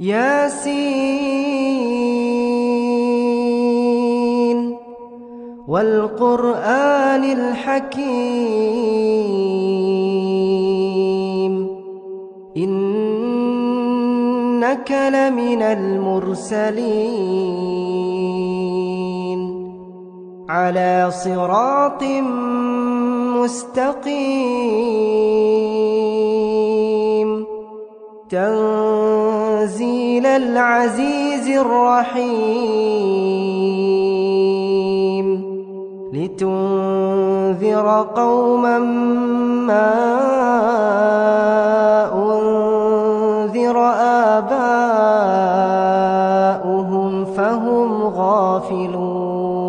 ياسين والقرآن الحكيم إنك لمن المرسلين على صراط مستقيم تنزيل العزيز الرحيم. لتنذر قوما ما أنذر آباؤهم فهم غافلون.